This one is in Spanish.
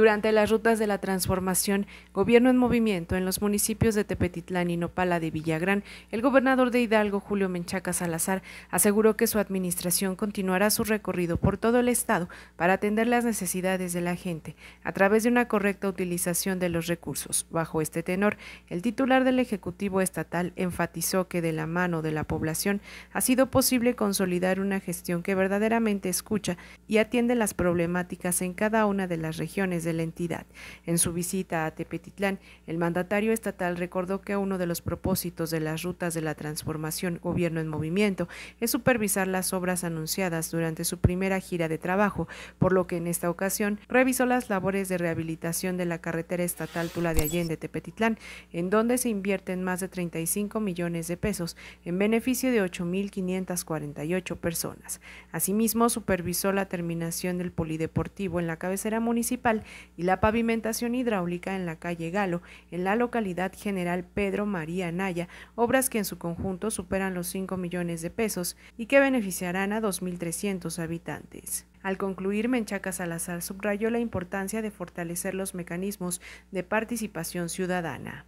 Durante las rutas de la transformación, Gobierno en Movimiento en los municipios de Tepetitlán y Nopala de Villagrán, el gobernador de Hidalgo, Julio Menchaca Salazar, aseguró que su administración continuará su recorrido por todo el estado para atender las necesidades de la gente a través de una correcta utilización de los recursos. Bajo este tenor, el titular del Ejecutivo Estatal enfatizó que de la mano de la población ha sido posible consolidar una gestión que verdaderamente escucha y atiende las problemáticas en cada una de las regiones de la entidad. En su visita a Tepetitlán, el mandatario estatal recordó que uno de los propósitos de las rutas de la transformación Gobierno en Movimiento es supervisar las obras anunciadas durante su primera gira de trabajo, por lo que en esta ocasión revisó las labores de rehabilitación de la carretera estatal Tula de Allende Tepetitlán, en donde se invierten más de 35 millones de pesos en beneficio de 8.548 personas. Asimismo, supervisó la terminación del polideportivo en la cabecera municipal y la pavimentación hidráulica en la calle Galo, en la localidad general Pedro María Naya, obras que en su conjunto superan los 5 millones de pesos y que beneficiarán a 2.300 habitantes. Al concluir, Menchaca Salazar subrayó la importancia de fortalecer los mecanismos de participación ciudadana.